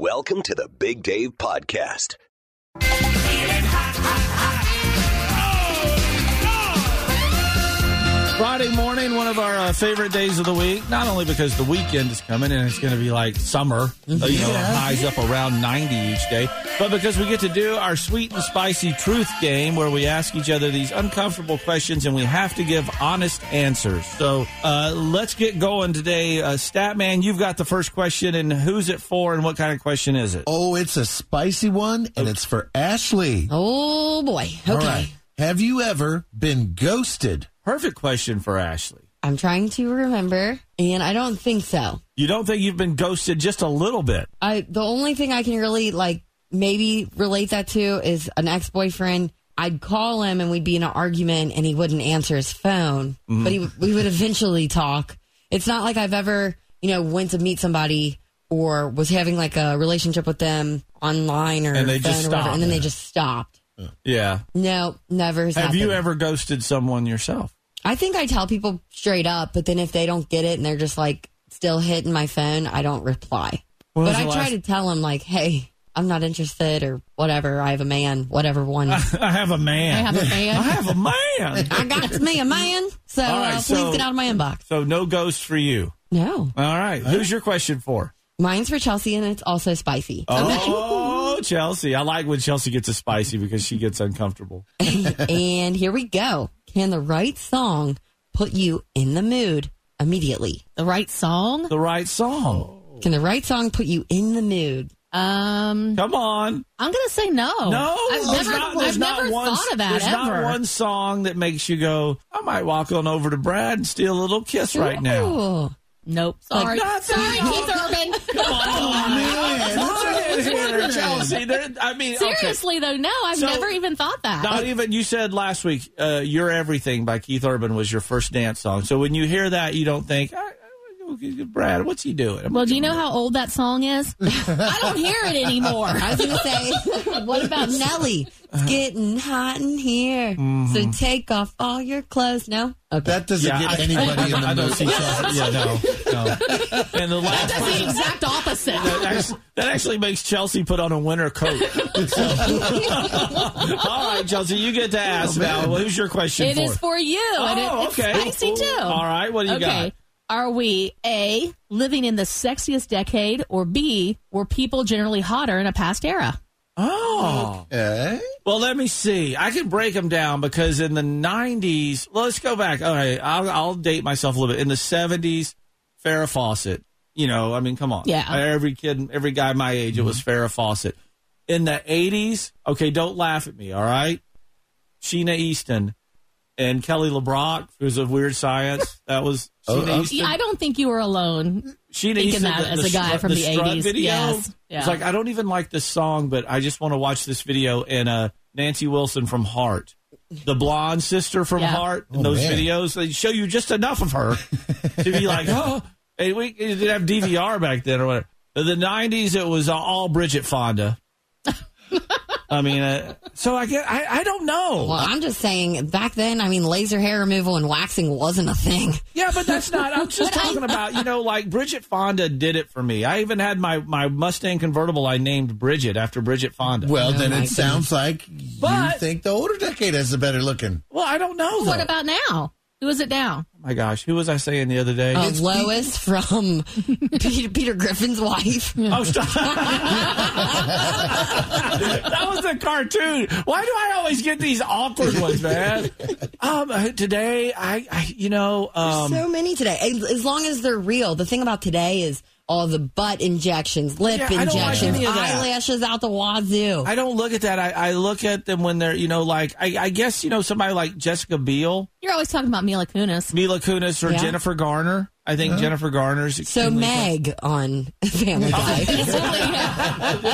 Welcome to the Big Dave Podcast. Friday morning, one of our uh, favorite days of the week. Not only because the weekend is coming and it's going to be like summer, uh, you know, highs up around 90 each day, but because we get to do our sweet and spicy truth game where we ask each other these uncomfortable questions and we have to give honest answers. So uh, let's get going today. Uh, Statman, you've got the first question, and who's it for, and what kind of question is it? Oh, it's a spicy one, and it's for Ashley. Oh boy. Okay. All right. Have you ever been ghosted? Perfect question for Ashley. I'm trying to remember, and I don't think so. You don't think you've been ghosted just a little bit? I the only thing I can really like maybe relate that to is an ex boyfriend. I'd call him and we'd be in an argument, and he wouldn't answer his phone, mm-hmm. but he we would eventually talk. It's not like I've ever you know went to meet somebody or was having like a relationship with them online or And they phone just or whatever, stopped. and then they just stopped. Yeah. No, never. Has Have you ever ghosted someone yourself? I think I tell people straight up, but then if they don't get it and they're just like still hitting my phone, I don't reply. When but I the try last- to tell them like, hey, I'm not interested or whatever. I have a man, whatever one. I have a man. I have a man. I have a man. I got me a man, so, All right, uh, so- please get out of my inbox. so no ghost for you. No, All right. Who's your question for? mine's for Chelsea and it's also spicy. Oh, Chelsea. I like when Chelsea gets a spicy because she gets uncomfortable. and here we go. Can the right song put you in the mood immediately? The right song? The right song. Can the right song put you in the mood? Um, Come on. I'm gonna say no. No, I've there's never, not, there's I've not never one, thought of that There's ever. not one song that makes you go, I might walk on over to Brad and steal a little kiss right now. Ooh. Nope. Sorry. Like, Sorry, Keith Urban. Fine here, Chelsea. There- I mean, okay. Seriously though, no, I've So- never even thought that. Not even you said last week, uh, "Your Everything" by Keith Urban was your first dance song. So when you hear that, you don't think, I, I, "Brad, what's he doing?" well, do you know how old that song is? I don't hear it anymore. I was going to say, what about Nelly? It's getting hot in here. Mm-hmm. So take off all your clothes. No? Okay. That doesn't Yeah, get I- anybody I, in the I don't mood. Chelsea. Yeah, no, no. And the last That's the exact opposite. that actually, that actually makes Chelsea put on a winter coat. So- All right, Chelsea, you get to ask now. Who's your question It for? is for you, and it, Oh, it's okay. spicy too. All right, what do you okay. got? Are we A, living in the sexiest decade, or B, were people generally hotter in a past era? Oh. Eh? Well, let me see. I can break them down because in the 90s, well, let's go back. All right, I'll, I'll date myself a little bit. In the 70s, Farrah Fawcett. You know, I mean, come on. Yeah. Every kid, every guy my age, it was Farrah Fawcett. In the 80s, okay, don't laugh at me, all right? Sheena Easton and Kelly LeBrock, who's of Weird Science. That was Oh, Sheena oh. Easton. I don't think you were alone. Sheena thinking Easton, that as a guy strut- from the strut 80s. Video. Yes. Yeah. It's like I don't even like this song, but I just want to watch this video. And uh, Nancy Wilson from Heart, the blonde sister from Yeah. Heart, in Oh, those man. videos they show you just enough of her to be like, oh, hey, we didn't have DVR back then or whatever. In the '90s, it was all Bridget Fonda. I mean, uh, so I get, I, I don't know. well, I'm just saying, back then, I mean, laser hair removal and waxing wasn't a thing. Yeah, but that's not. I'm just talking about you know, like Bridget Fonda did it for me. I even had my my Mustang convertible. I named Bridget after Bridget Fonda. Well, Oh, then my it sounds like you But- think the older decade has the better looking. Well, I don't know. Though. What about now? Who is it now? My gosh, who was I saying the other day? Uh, Lois from Peter, Peter Griffin's wife. oh, stop! that was a cartoon. Why do I always get these awkward ones, man? Um, uh, today, I, I, you know, um, so many today. As as long as they're real. The thing about today is all the butt injections, lip Yeah, I don't like injections, any of that. eyelashes out the wazoo. I don't look at that. I, I look at them when they're, you know, like I, I guess you know somebody like Jessica Biel, You're always talking about Mila Kunis. Mila Kunis, or Yeah. Jennifer Garner. I think Jennifer Garner's so extremely- Meg on Family Guy.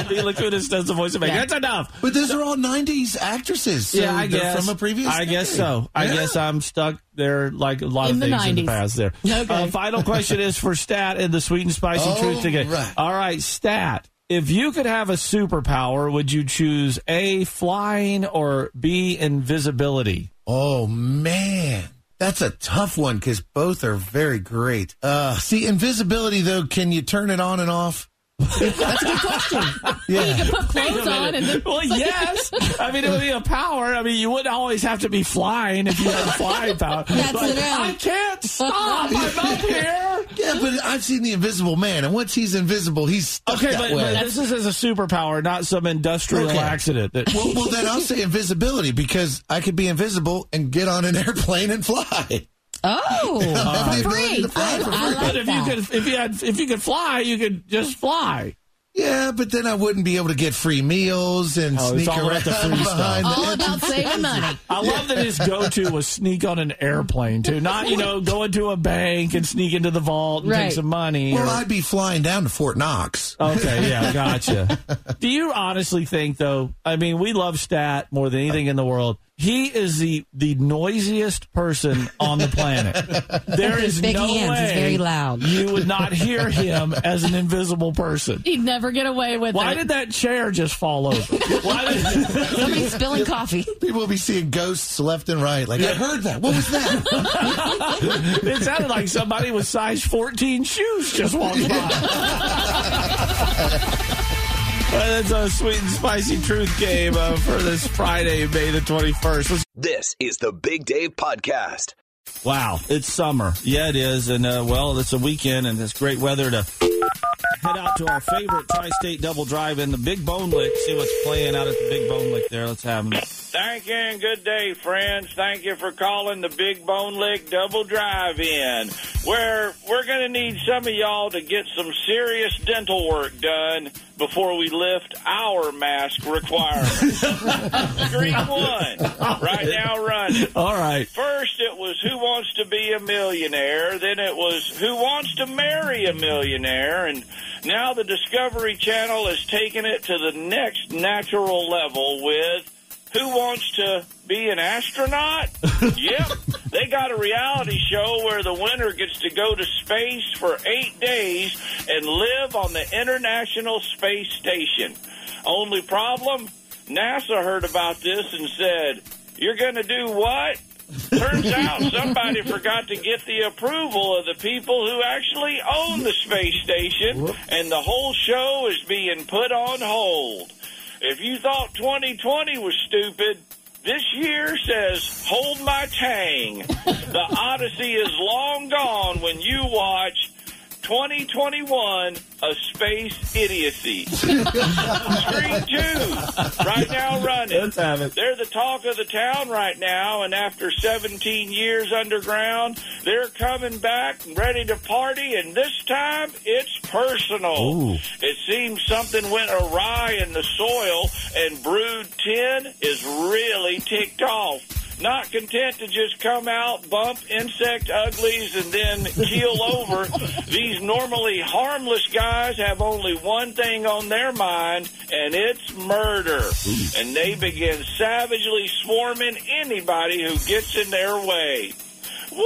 Mila Kunis does the voice of Meg. That's enough. But those are all 90s actresses. So yeah, I guess From a previous I guess decade. so. I Yeah. guess I'm stuck there, like a lot In of the things in the past. There. Okay. Uh, final question is for Stat and the sweet and spicy All truth today. right. All right, Stat. If you could have a superpower, would you choose A, flying, or B, invisibility? Oh, man. That's a tough one because both are very great. Uh, see, invisibility, though, can you turn it on and off? That's a good question. Yeah. You Yeah. can put clothes on and then well, yes. I mean, it would be a power. I mean, you wouldn't always have to be flying if you had flying power. That's But it. I can't stop. I'm up here. Yeah, but I've seen the Invisible Man, and once he's invisible, he's stuck Okay, that but, way. but this is as a superpower, not some industrial Okay. accident. That, well, well, then I'll say invisibility because I could be invisible and get on an airplane and fly. Oh, I have the for ability free. to fly I, for I free. like but if that. you could, if you had, if you could fly, you could just fly. Yeah, but then I wouldn't be able to get free meals and Oh, it's sneak all around about the free stuff. behind the all about saving money. I love that his go-to was sneak on an airplane too, not you know go into a bank and sneak into the vault and Right. take some money. Well, or- I'd be flying down to Fort Knox. Okay, yeah, gotcha. Do you honestly think though? I mean, we love Stat more than anything in the world. He is the the noisiest person on the planet. There is big no hands, way very loud. you would not hear him as an invisible person. He'd never get away with Why it. Why did that chair just fall over? Why did, Somebody's spilling coffee. People will be seeing ghosts left and right. Like, I heard that. What was that? it sounded like somebody with size 14 shoes just walked by. That's a sweet and spicy truth game uh, for this Friday, May the 21st. Let's This is the Big Dave Podcast. Wow, it's summer. Yeah, it is. And, uh, well, it's a weekend and it's great weather to head out to our favorite Tri State double drive in the Big Bone Lick. See what's playing out at the Big Bone Lick there. Let's have them. Thank you and good day, friends. Thank you for calling the Big Bone Lick Double Drive In, where we're going to need some of y'all to get some serious dental work done before we lift our mask requirements. Screen one, right now running. All right. First, it was Who Wants to Be a Millionaire. Then it was Who Wants to Marry a Millionaire. And now the Discovery Channel has taken it to the next natural level with Who Wants to Be an Astronaut? yep. They got a reality show where the winner gets to go to space for eight days and live on the International Space Station. Only problem? NASA heard about this and said, You're going to do what? Turns out somebody forgot to get the approval of the people who actually own the space station, and the whole show is being put on hold. If you thought 2020 was stupid, this year says, hold my tang. The Odyssey is long gone when you watch 2021 A Space Idiocy. Screen 2, right now running. Let's have it. They're the talk of the town right now, and after 17 years underground, they're coming back ready to party, and this time it's personal. Ooh. It seems something went awry in the soil, and Brood 10 is really ticked off. Not content to just come out, bump insect uglies, and then keel over, these normally harmless guys have only one thing on their mind, and it's murder. And they begin savagely swarming anybody who gets in their way. Woo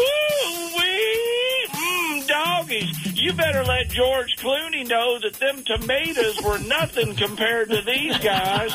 wee! Mmm, doggies. You better let George Clooney know that them tomatoes were nothing compared to these guys.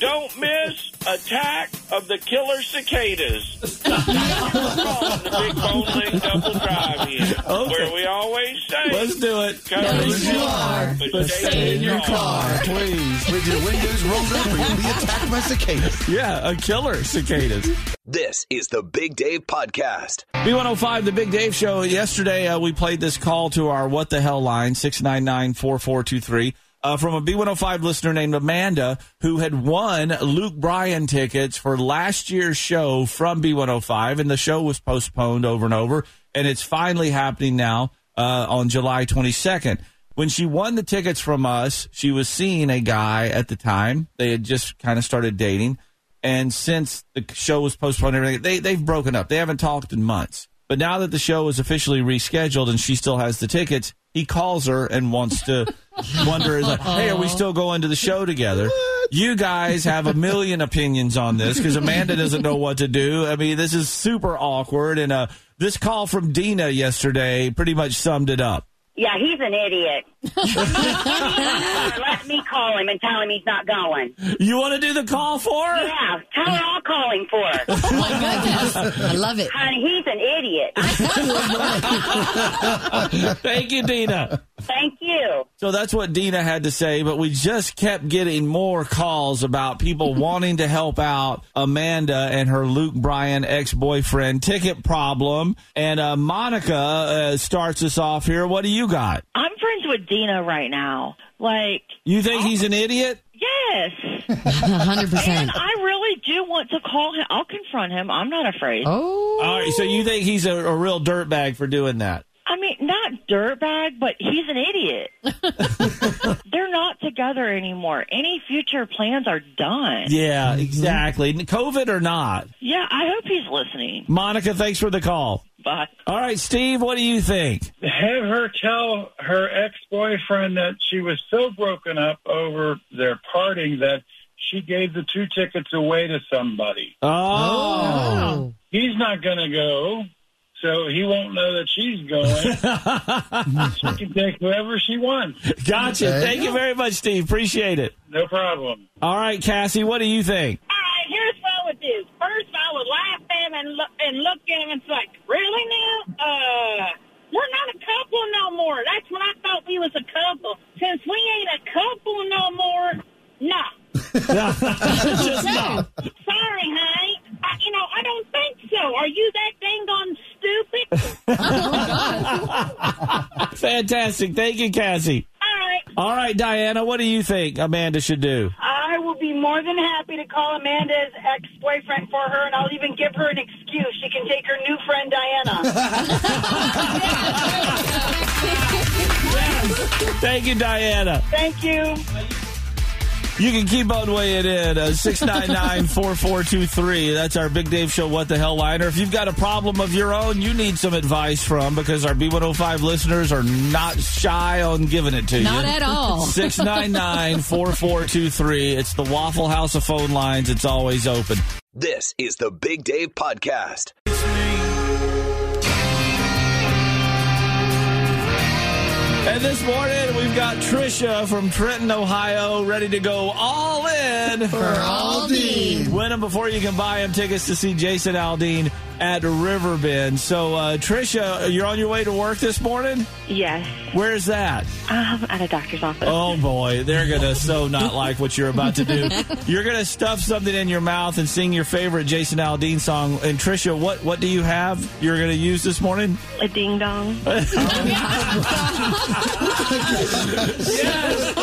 Don't miss Attack of the Killer Cicadas. the Big Bone Lick Double Drive in, where we always say, Let's do it. Come as you are, but stay in your car. Please. With your windows rolled up, or you'll be attacked by cicadas. Yeah, a killer cicadas. This is the Big Dave Podcast. B105, the Big Dave Show. Yesterday, uh, we played this call to our What the Hell line, 699 4423, uh, from a B105 listener named Amanda who had won Luke Bryan tickets for last year's show from B105, and the show was postponed over and over, and it's finally happening now uh, on July 22nd. When she won the tickets from us, she was seeing a guy at the time. They had just kind of started dating. And since the show was postponed, everything they they've broken up. They haven't talked in months. But now that the show is officially rescheduled and she still has the tickets, he calls her and wants to wonder, like, "Hey, are we still going to the show together?" You guys have a million opinions on this because Amanda doesn't know what to do. I mean, this is super awkward. And uh, this call from Dina yesterday pretty much summed it up. Yeah, he's an idiot. Let me call him and tell him he's not going. You want to do the call for her? Yeah, tell her I'll call him for her. Oh my goodness. I love it. Honey, he's an idiot. Thank you, Dina. Thank you. So that's what Dina had to say, but we just kept getting more calls about people wanting to help out Amanda and her Luke Bryan ex boyfriend ticket problem. And uh, Monica uh, starts us off here. What do you got? I'm friends with Dina right now. Like, You think he's an idiot? yes. 100%. I really do want to call him. I'll confront him. I'm not afraid. Oh. All right, so you think he's a, a real dirtbag for doing that? I mean, not dirtbag, but he's an idiot. They're not together anymore. Any future plans are done. Yeah, exactly. COVID or not. Yeah, I hope he's listening. Monica, thanks for the call. Bye. All right, Steve, what do you think? have her tell her ex-boyfriend that she was so broken up over their parting that she gave the two tickets away to somebody. Oh. oh. He's not going to go, so he won't know that she's going. she can take whoever she wants. Gotcha. Okay. Thank you very much, Steve. Appreciate it. No problem. All right, Cassie, what do you think? All right, here's what I would do. First, I would laugh at him and look, and look at him and say, really now? Uh, we're not a couple no more. That's when I thought we was a couple. Since we ain't a couple no more, no. Just no. Sorry, honey. I, you know, I don't think so. Are you that dang on stupid? Fantastic. Thank you, Cassie. All right. All right, Diana, what do you think Amanda should do? I will be more than happy to call Amanda's ex-boyfriend for her, and I'll even give her an excuse. She can take her new friend Diana. Thank you, Diana. Thank you. You can keep on weighing in. Uh, 699 4423. That's our Big Dave Show What the Hell liner. If you've got a problem of your own you need some advice from, because our B105 listeners are not shy on giving it to you. Not at all. 699 4423. It's the Waffle House of phone lines. It's always open. This is the Big Dave Podcast. And this morning, we've got Trisha from Trenton, Ohio, ready to go all in For Aldean. Win them before you can buy them tickets to see Jason Aldean at Riverbend. So, uh, Trisha, you're on your way to work this morning? Yes. Where's that? Um, at a doctor's office. Oh boy, they're gonna so not like what you're about to do. You're gonna stuff something in your mouth and sing your favorite Jason Aldean song. And Trisha, what what do you have you're gonna use this morning? A ding dong. Yes,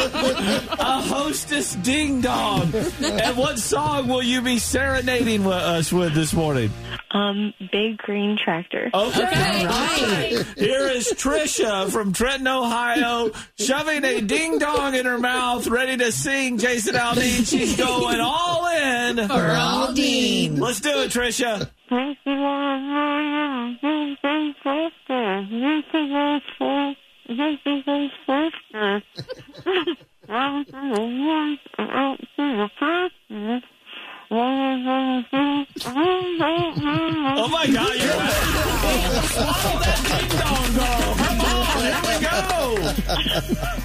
a hostess ding dong. And what song will you be serenading us with this morning? Um, big green tractor. Okay. Right. Here is Trisha from Trenton, Ohio, shoving a ding dong in her mouth, ready to sing Jason Aldean. She's going all in. For Aldean. Let's do it, Trisha. Oh my God, you're Swallow that ding dong, girl. Come on, here we go.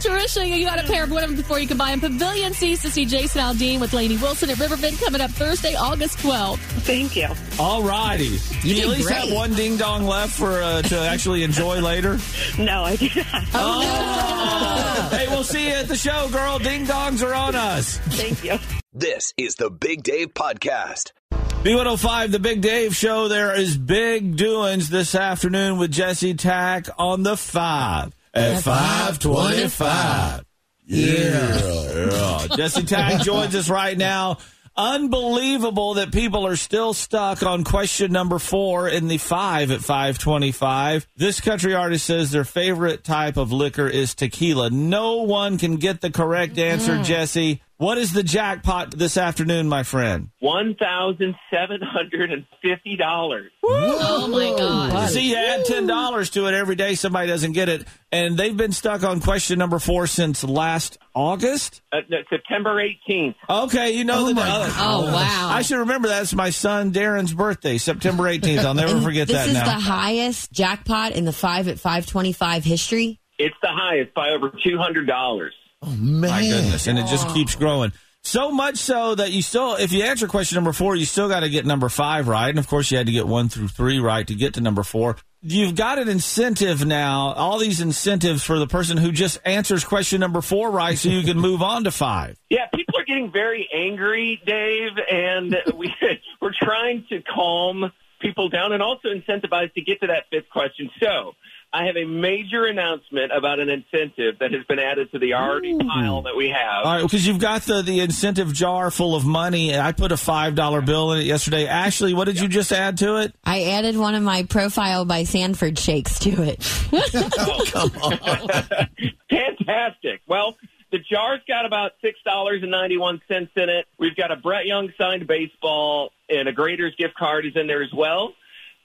Trisha, you got a pair of one of them before you can buy them. Pavilion seats to see Jason Aldean with Lainey Wilson at Riverbend coming up Thursday, August 12th. Thank you. All righty. Do you, at least great. have one ding dong left for uh, to actually enjoy later? No, I do not. Oh. Hey, we'll see you at the show, girl. Ding dongs are on us. Thank you. This is the Big Dave Podcast. B105, the Big Dave Show. There is big doings this afternoon with Jesse Tack on the 5 at 525. Yeah. yeah. Jesse Tack joins us right now. Unbelievable that people are still stuck on question number four in the five at 525. This country artist says their favorite type of liquor is tequila. No one can get the correct answer, mm. Jesse. What is the jackpot this afternoon, my friend? One thousand seven hundred and fifty dollars. Oh my God. See, you add ten dollars to it every day. Somebody doesn't get it, and they've been stuck on question number four since last August. Uh, no, September eighteenth. Okay, you know the. my uh, Oh, wow. I should remember that. It's my son Darren's birthday, September eighteenth. I'll never And forget this that is now. the highest jackpot in the five at 525 history. It's the highest by over two hundred dollars. Oh, man. My goodness, and it just keeps growing. So much so that you still, if you answer question number four, you still got to get number five right. And of course, you had to get one through three right to get to number four. you've got an incentive now, all these incentives for the person who just answers question number four right so you can move on to five. Yeah, people are getting very angry, Dave, and we we're trying to calm people down and also incentivize to get to that fifth question. So, I have a major announcement about an incentive that has been added to the already pile that we have. All right, because you've got the, the incentive jar full of money. And I put a $5 bill in it yesterday. Ashley, what did you just add to it? I added one of my profile by Sanford shakes to it. Oh. Come on, Fantastic. Well, the jar's got about six dollars and ninety one cents in it. We've got a Brett Young signed baseball and a Graeter's gift card is in there as well.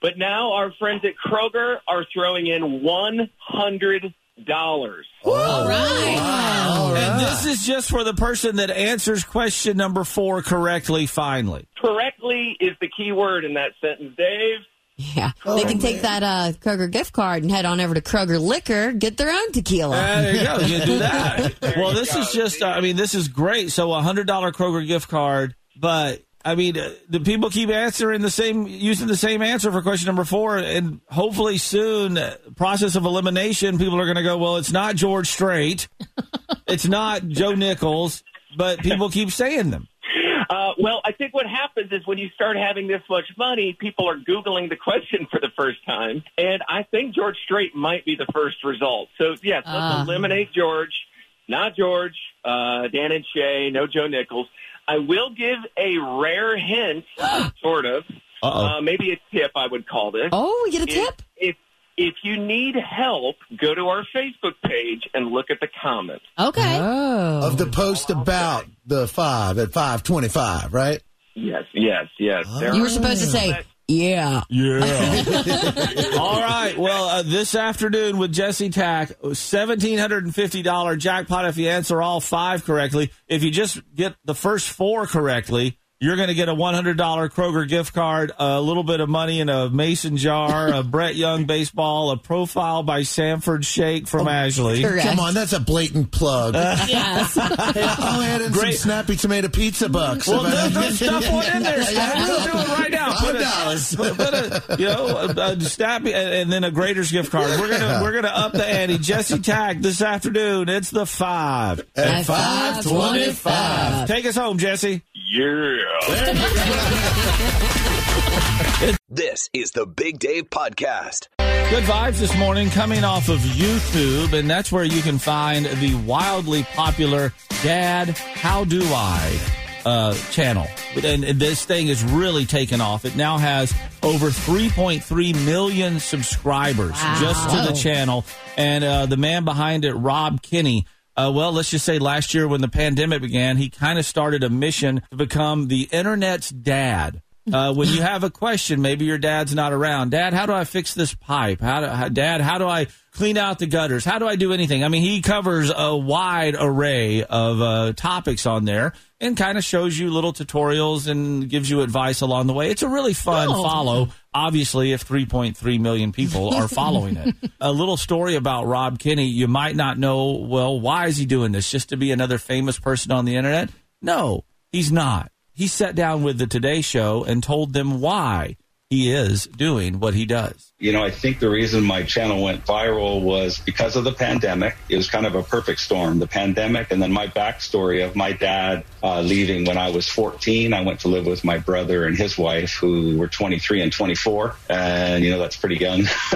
But now our friends at Kroger are throwing in one hundred dollars. All right. And this is just for the person that answers question number four correctly, finally. Correctly is the key word in that sentence, Dave. Yeah. they can take that uh, Kroger gift card and head on over to Kroger Liquor, get their own tequila. Uh, there you go. You can do that. well, this is just, uh, I mean, this is great. So a $100 Kroger gift card, but I mean, uh, the people keep answering the same, using the same answer for question number four, and hopefully soon, uh, process of elimination, people are going to go, well, it's not George Strait, it's not Joe Nichols, but people keep saying them. Uh, well, I think what happens is when you start having this much money, people are Googling the question for the first time. And I think George Strait might be the first result. So, yes, let's Uh. eliminate George, not George, uh, Dan and Shay, no Joe Nichols. I will give a rare hint, sort of. Uh-oh. Uh, maybe a tip, I would call this. Oh, we get a tip? If, if you need help, go to our Facebook page and look at the comments. Okay. Oh. Of the post about the five at 525, right? Yes, yes, yes. There you are- were supposed to say, yeah. Yeah. All right. Well, uh, this afternoon with Jesse Tack, $1,750 jackpot if you answer all five correctly. If you just get the first four correctly, you're going to get a $100 Kroger gift card, a little bit of money in a mason jar, a Brett Young baseball, a profile by Sanford Shake from oh, Ashley. Correct. Come on, that's a blatant plug. Yes. I'll add in Great. some snappy tomato pizza bucks. Well, If I- no, no, stuff one in there. Stan. I will. We'll do it right now. Put a, $5. put a, you know, a, a stab, and, and then a Graeter's gift card. We're gonna we're gonna up the ante. Jesse Tack this afternoon. It's the five. At 525. Take us home, Jesse. Yeah. This is the Big Dave Podcast. Good vibes this morning coming off of YouTube, and that's where you can find the wildly popular Dad, How Do I uh, channel. And this thing is really taken off. It now has over 3.3 million subscribers Wow. just to the channel. And uh, the man behind it, Rob Kenney, uh, well, let's just say last year when the pandemic began, he kind of started a mission to become the internet's dad. Uh, when you have a question, maybe your dad's not around. Dad, how do I fix this pipe? How do, how, Dad, how do I clean out the gutters? How do I do anything? I mean, he covers a wide array of uh, topics on there and kind of shows you little tutorials and gives you advice along the way. It's a really fun Oh. follow. Obviously, if 3.3 million people are following it. A little story about Rob Kenney. You might not know, well, why is he doing this? Just to be another famous person on the internet? No, he's not. He sat down with the Today Show and told them why he is doing what he does. You know, I think the reason my channel went viral was because of the pandemic. It was kind of a perfect storm. The pandemic and then my backstory of my dad uh, leaving when I was 14. I went to live with my brother and his wife, who were 23 and 24. And, you know, that's pretty young.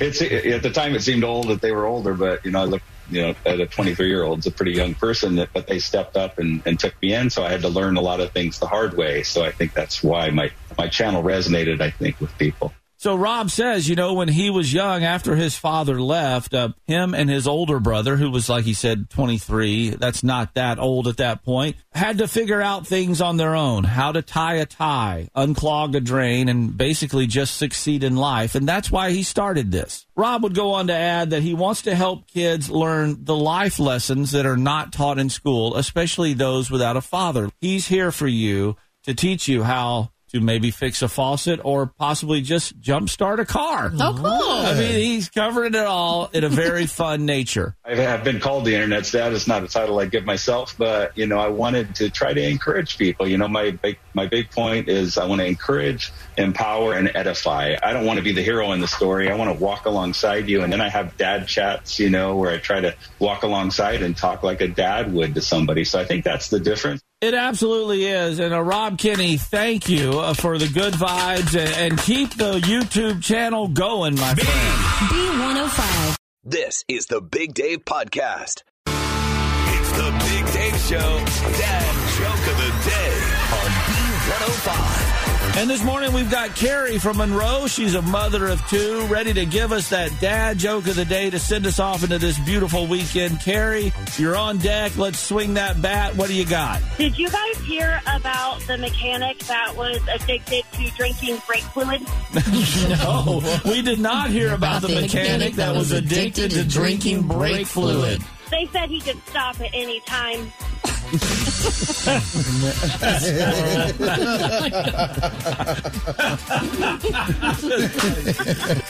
it's At the time, it seemed old that they were older, but, you know, I look, you know, at a 23 year old, it's a pretty young person, that, but they stepped up and, and took me in. So I had to learn a lot of things the hard way. So I think that's why my, my channel resonated, I think, with people. So Rob says, you know, when he was young, after his father left, uh, him and his older brother, who was like he said, 23, that's not that old at that point, had to figure out things on their own, how to tie a tie, unclog a drain, and basically just succeed in life. And that's why he started this. Rob would go on to add that he wants to help kids learn the life lessons that are not taught in school, especially those without a father. He's here for you to teach you how to maybe fix a faucet or possibly just jumpstart a car. Oh, cool. I mean, he's covering it all in a very fun nature. I have been called the internet's dad. It's not a title I give myself, but you know, I wanted to try to encourage people. You know, my big my big point is I want to encourage, empower, and edify. I don't want to be the hero in the story. I want to walk alongside you, and then I have dad chats. You know, where I try to walk alongside and talk like a dad would to somebody. So I think that's the difference. It absolutely is. And uh, Rob Kenney, thank you uh, for the good vibes and, and keep the YouTube channel going, my friend. B105. This is the Big Dave Podcast. It's the Big Dave Show, Dad Joke of the Day on B105. And this morning we've got Carrie from Monroe. She's a mother of two, ready to give us that dad joke of the day to send us off into this beautiful weekend. Carrie, you're on deck. Let's swing that bat. What do you got? Did you guys hear about the mechanic that was addicted to drinking brake fluid? no, we did not hear about, the, mechanic, that was addicted to drinking brake fluid. They said he could stop at any time.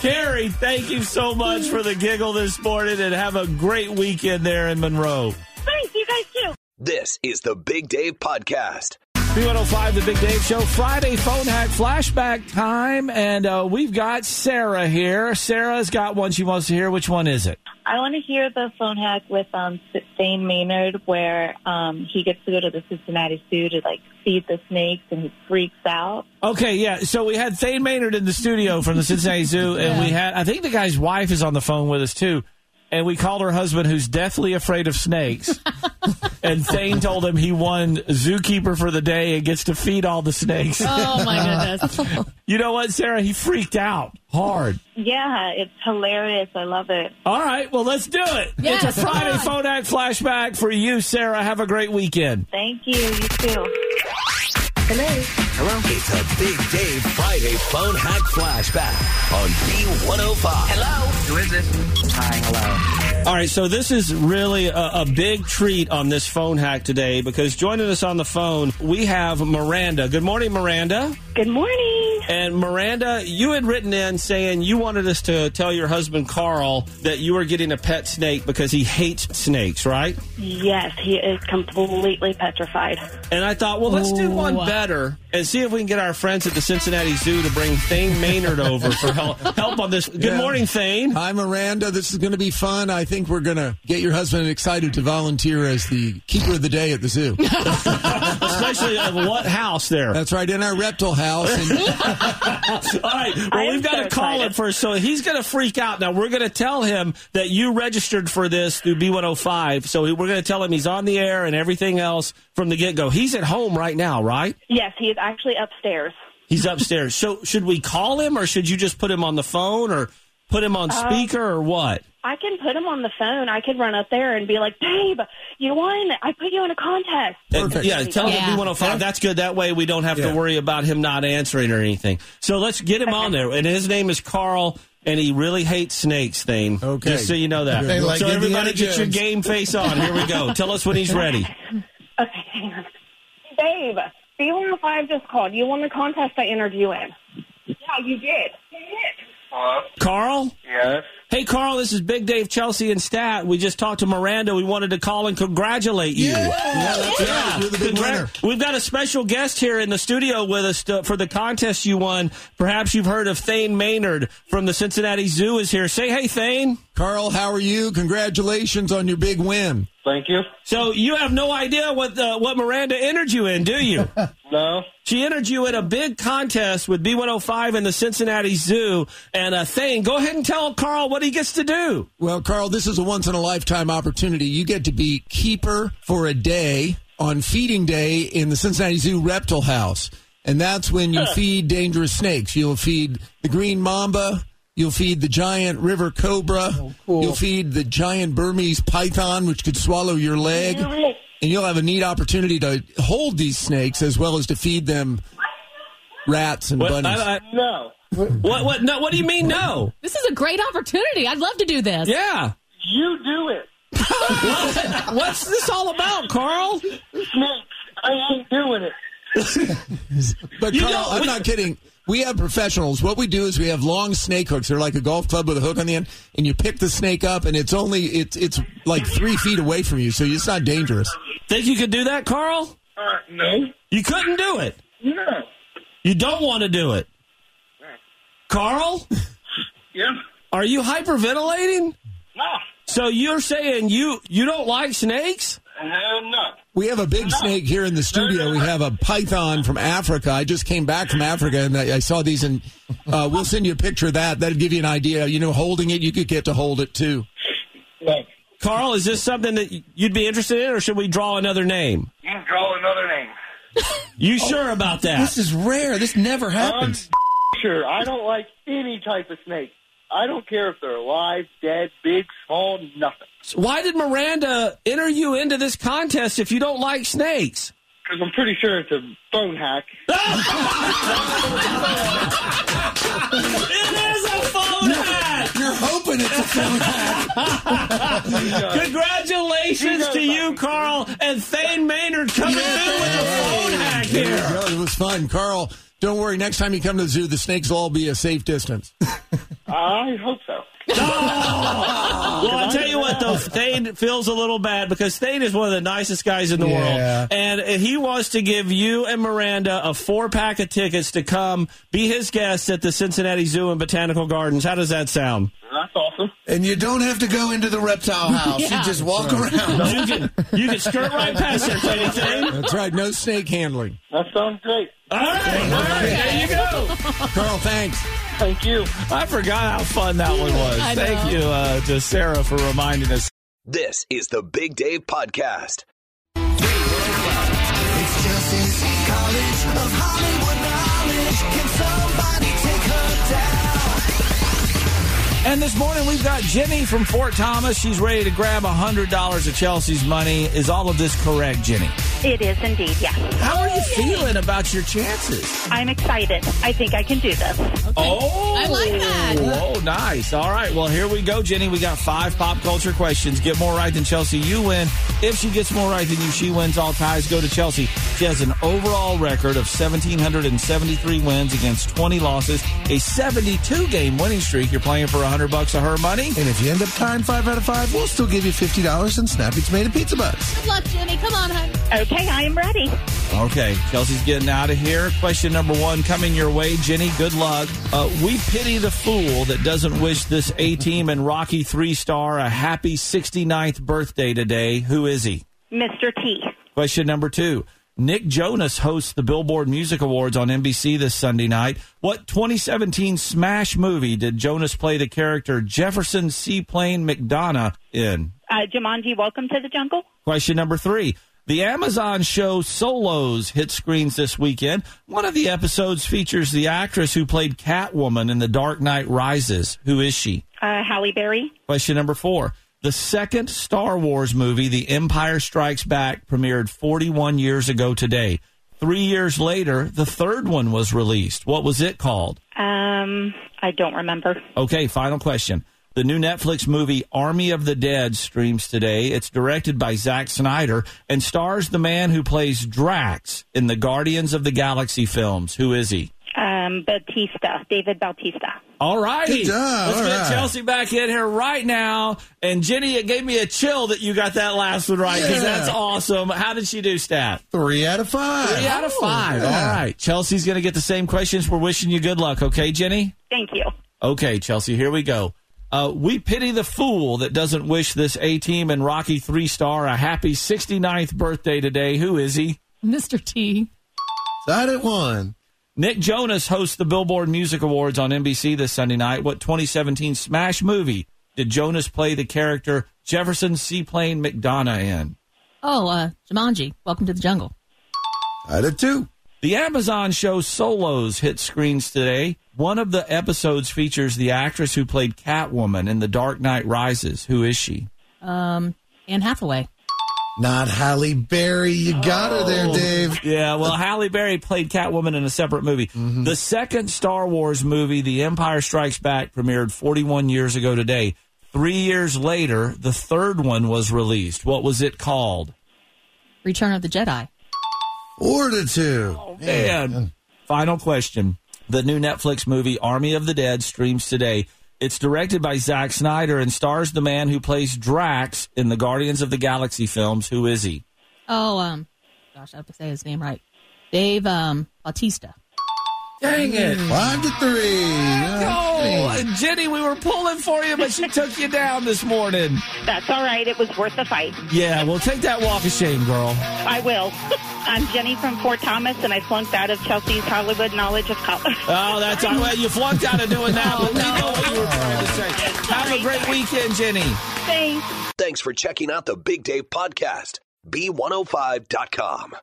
Carrie, thank you so much for the giggle this morning and have a great weekend there in Monroe. Thanks, you guys too. This is the Big Dave Podcast. B105, the Big Dave Show, Friday phone hack flashback time. And uh, we've got Sarah here. Sarah's got one she wants to hear. Which one is it? I want to hear the phone hack with um, Thane Maynard, where um, he gets to go to the Cincinnati Zoo to like feed the snakes, and he freaks out. Okay, yeah. So we had Thane Maynard in the studio from the Cincinnati Zoo, and we had, I think the guy's wife is on the phone with us too. And we called her husband, who's deathly afraid of snakes. and Thane told him he won zookeeper for the day and gets to feed all the snakes. Oh, my goodness. you know what, Sarah? He freaked out hard. Yeah, it's hilarious. I love it. All right, well, let's do it. Yes, it's a Friday phone act flashback for you, Sarah. Have a great weekend. Thank you. You too. Hello. Hello. It's a Big Dave Friday phone hack flashback on B105. Hello. Who is this? Hi, hello. All right, so this is really a, a big treat on this phone hack today because joining us on the phone, we have Miranda. Good morning, Miranda. Good morning. And Miranda, you had written in saying you wanted us to tell your husband Carl that you were getting a pet snake because he hates snakes, right? Yes, he is completely petrified. And I thought, well, let's do one better and see if we can get our friends at the Cincinnati Zoo to bring Thane Maynard over for help, help on this. Good Yeah. morning, Thane. Hi, Miranda. This is going to be fun. I think we're going to get your husband excited to volunteer as the keeper of the day at the zoo. Especially of what house there? That's right, in our reptile house. And All right. Well, we've got so to call him first. So he's going to freak out. Now, we're going to tell him that you registered for this through B105. So we're going to tell him he's on the air and everything else from the get go. He's at home right now, right? Yes, he is actually upstairs. He's upstairs. so should we call him or should you just put him on the phone or put him on Um, speaker or what? I can put him on the phone. I could run up there and be like, "Babe, you won! I put you in a contest." And, yeah, tell him Yeah. B105. That's good. That way we don't have to worry about him not answering or anything. So let's get him on there. And his name is Carl, and he really hates snakes, Thane. Okay. Just so you know that. Like so Indiana everybody get your game face on. Here we go. Tell us when he's ready. Okay, hang on. Babe, B105 just called. You won the contest I entered you in. Yeah, you did. Hello? Carl? Yes. Hey, Carl, this is Big Dave, Chelsea, and Stat. We just talked to Miranda. We wanted to call and congratulate you. Yeah, that's right. You're the big winner. We've got a special guest here in the studio with us to, for the contest you won. Perhaps you've heard of Thane Maynard from the Cincinnati Zoo is here. Say hey, Thane. Carl, how are you? Congratulations on your big win. Thank you. So you have no idea what uh, what Miranda entered you in, do you? No. She entered you in a big contest with B105 in the Cincinnati Zoo. And a thing. go ahead and tell Carl what he gets to do. Well, Carl, this is a once in a lifetime opportunity. You get to be keeper for a day on feeding day in the Cincinnati Zoo reptile house. And that's when you feed dangerous snakes. You'll feed the green mamba. You'll feed the giant river cobra. Oh, you'll feed the giant Burmese python, which could swallow your leg. And you'll have a neat opportunity to hold these snakes as well as to feed them rats and What- bunnies. I- I- No. What? What? No. What do you mean? No. This is a great opportunity. I'd love to do this. Yeah. You do it. What's this all about, Carl? Snakes. I ain't doing it. But You Carl, know, I'm we- not kidding. We have professionals. What we do is we have long snake hooks. They're like a golf club with a hook on the end, and you pick the snake up, and it's only it's it's like three feet away from you, so it's not dangerous. Think you could do that, Carl? Uh, no. You couldn't do it. No. You don't want to do it. Carl, Yeah. are you hyperventilating? No. So you're saying you you don't like snakes? Hell no. We have a big snake here in the studio. We have a python from Africa. I just came back from Africa, and I, I saw these, and uh, we'll send you a picture of that. That'll give you an idea. You know, holding it, you could get to hold it too. Carl, is this something that you'd be interested in, or should we draw another name? You can draw another name. You sure about that? This is rare. This never happens. Sure, I don't like any type of snake. I don't care if they're alive, dead, big, small, nothing. Why did Miranda enter you into this contest if you don't like snakes? Because I'm pretty sure it's a phone hack. it is a phone hack. You're hoping it's a phone hack. Congratulations to you, Carl, and Thane Maynard coming through with a phone hack There you here. go. It was fun, Carl. Don't worry. Next time you come to the zoo, the snakes will all be a safe distance. I hope so. Well, I'll tell you what, though, Thane feels a little bad because Thane is one of the nicest guys in the Yeah. world. And he wants to give you and Miranda a four pack of tickets to come be his guests at the Cincinnati Zoo and Botanical Gardens. How does that sound? That's awesome. And you don't have to go into the reptile house. Yeah. You just walk around. You can, you can skirt right past there, Thane. Thane. That's right. No snake handling. That sounds great. All right, all right, there you go. Carl, thanks. Thank you. I forgot how fun that one was. I know. Thank you uh, to Sarah for reminding us. This is the Big Dave Podcast. It's Chelsea's College of Hollywood Knowledge. Can somebody And this morning we've got Jenny from Fort Thomas. She's ready to grab $100 of Chelsea's money. Is all of this correct, Jenny? It is indeed, yes. How are you feeling about your chances? I'm excited. I think I can do this. Oh, I like that. Oh, nice. All right. Well, here we go, Jenny. We got five pop culture questions. Get more right than Chelsea, you win. If she gets more right than you, she wins. All ties go to Chelsea. She has an overall record of 1,773 wins against 20 losses, a 72 game winning streak. You're playing for 100 bucks of her money. And if you end up tying five out of five, we'll still give you $50 in Snappy Tomato Pizza Bucks. Good luck, Jenny. Come on, hon. Okay, I am ready. Okay, Kelsey's getting out of here. Question number one coming your way, Jenny. Good luck. Uh, we pity the fool that doesn't wish this A team and Rocky three star a happy 69th birthday today. Who is he? Mr. T. Question number two. Nick Jonas hosts the Billboard Music Awards on NBC this Sunday night. What 2017 smash movie did Jonas play the character Jefferson Seaplane McDonough in? Uh, Jumanji, welcome to the jungle. Question number three. The Amazon show Solos hit screens this weekend. One of the episodes features the actress who played Catwoman in The Dark Knight Rises. Who is she? Uh, Halle Berry. Question number four. The second Star Wars movie, The Empire Strikes Back, premiered 41 years ago today. Three years later, the third one was released. What was it called? Um, I don't remember. Okay, final question. The new Netflix movie Army of the Dead streams today. It's directed by Zack Snyder and stars the man who plays Drax in the Guardians of the Galaxy films. Who is he? Um, Batista, David Bautista. All righty. Good job. Let's All get right. Chelsea back in here right now. And Jenny, it gave me a chill that you got that last one right because Yeah. that's awesome. How did she do, Stat? Three out of five. Three out of five. yeah. All right. Chelsea's going to get the same questions. We're wishing you good luck. Okay, Jenny? Thank you. Okay, Chelsea, here we go. Uh, we pity the fool that doesn't wish this A team and Rocky three star a happy 69th birthday today. Who is he? Mr. T. Side at one. Nick Jonas hosts the Billboard Music Awards on NBC this Sunday night. What 2017 smash movie did Jonas play the character Jefferson Seaplane McDonough in? Oh, uh, Jumanji, welcome to the jungle. I did two. The Amazon show Solos hit screens today. One of the episodes features the actress who played Catwoman in The Dark Knight Rises. Who is she? Um, Anne Hathaway. Not Halle Berry. You got her there, Dave. Yeah, well, Halle Berry played Catwoman in a separate movie. Mm-hmm. The second Star Wars movie, The Empire Strikes Back, premiered 41 years ago today. Three years later, the third one was released. What was it called? Return of the Jedi. Fortitude. Man. Final question. The new Netflix movie Army of the Dead streams today. It's directed by Zack Snyder and stars the man who plays Drax in the Guardians of the Galaxy films. Who is he? Oh, um, gosh, I have to say his name right. Dave um, Bautista. Dang it. Mm. Five to three. Oh, Jenny, we were pulling for you, but she took you down this morning. That's all right. It was worth the fight. Yeah, well, take that walk of shame, girl. I will. I'm Jenny from Fort Thomas, and I flunked out of Chelsea's Hollywood Knowledge of College. Oh, that's all right. You flunked out of doing that, but we know what you were trying to say. Have a great weekend, Jenny. Thanks. Thanks for checking out the Big Dave Podcast. B105.com.